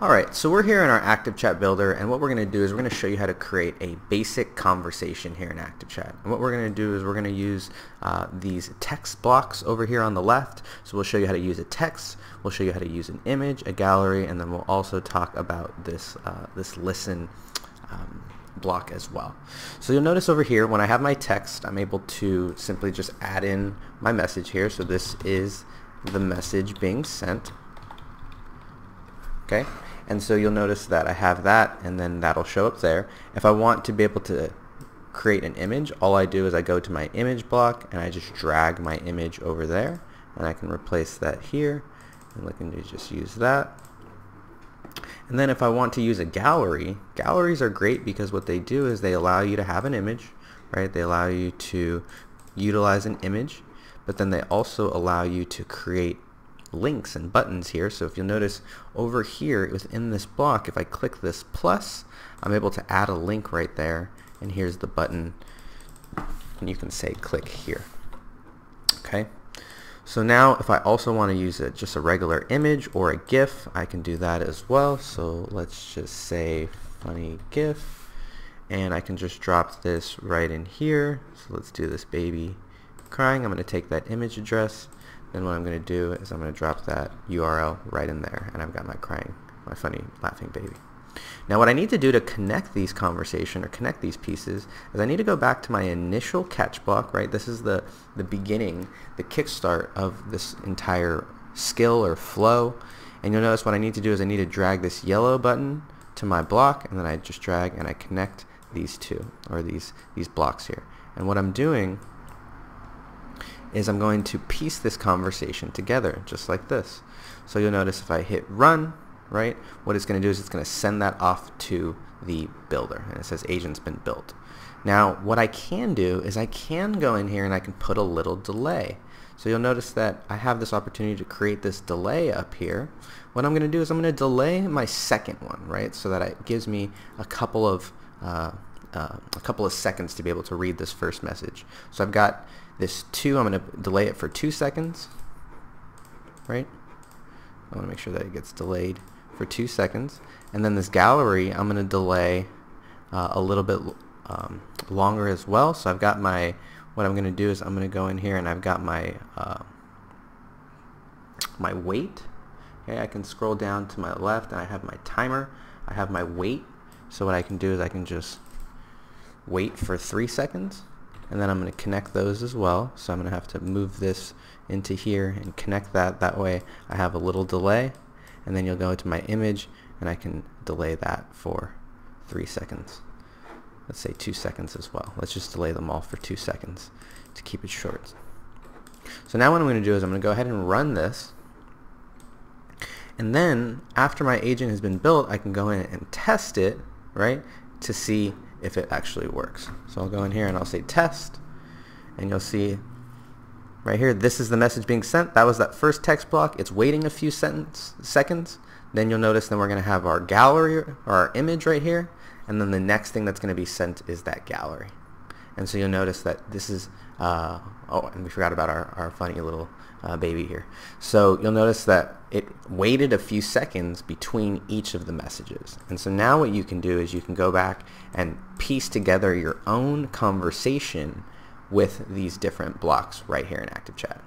Alright, so we're here in our ActiveChat Builder and what we're going to do is we're going to show you how to create a basic conversation here in ActiveChat. And what we're going to do is we're going to use uh, these text blocks over here on the left. So we'll show you how to use a text, we'll show you how to use an image, a gallery, and then we'll also talk about this, uh, this listen um, block as well. So you'll notice over here when I have my text I'm able to simply just add in my message here. So this is the message being sent. Okay, and so you'll notice that I have that and then that'll show up there. If I want to be able to create an image, all I do is I go to my image block and I just drag my image over there and I can replace that here and looking to just use that. And then if I want to use a gallery, galleries are great because what they do is they allow you to have an image, right? They allow you to utilize an image, but then they also allow you to create links and buttons here. So if you'll notice over here within this block, if I click this plus, I'm able to add a link right there. And here's the button. And you can say click here. Okay. So now if I also want to use it just a regular image or a GIF, I can do that as well. So let's just say funny GIF. And I can just drop this right in here. So let's do this baby crying. I'm going to take that image address then what I'm going to do is I'm going to drop that URL right in there and I've got my crying, my funny laughing baby. Now what I need to do to connect these conversation or connect these pieces is I need to go back to my initial catch block, right? This is the, the beginning, the kickstart of this entire skill or flow. And you'll notice what I need to do is I need to drag this yellow button to my block and then I just drag and I connect these two or these, these blocks here. And what I'm doing is I'm going to piece this conversation together just like this. So you'll notice if I hit run, right, what it's going to do is it's going to send that off to the builder and it says agent's been built. Now what I can do is I can go in here and I can put a little delay. So you'll notice that I have this opportunity to create this delay up here. What I'm going to do is I'm going to delay my second one, right, so that it gives me a couple of uh, uh, a couple of seconds to be able to read this first message. So I've got this 2, I'm going to delay it for 2 seconds, right? I want to make sure that it gets delayed for 2 seconds. And then this gallery, I'm going to delay uh, a little bit um, longer as well. So I've got my, what I'm going to do is I'm going to go in here and I've got my, uh, my wait. Okay, I can scroll down to my left and I have my timer. I have my wait. So what I can do is I can just wait for 3 seconds and then I'm going to connect those as well. So I'm going to have to move this into here and connect that. That way I have a little delay and then you'll go to my image and I can delay that for three seconds. Let's say two seconds as well. Let's just delay them all for two seconds to keep it short. So now what I'm going to do is I'm going to go ahead and run this. And then after my agent has been built I can go in and test it right to see if it actually works. So I'll go in here and I'll say test and you'll see right here this is the message being sent. That was that first text block. It's waiting a few sentence, seconds. Then you'll notice then we're going to have our gallery or our image right here and then the next thing that's going to be sent is that gallery. And so you'll notice that this is, uh, oh, and we forgot about our, our funny little uh, baby here. So you'll notice that it waited a few seconds between each of the messages. And so now what you can do is you can go back and piece together your own conversation with these different blocks right here in ActiveChat.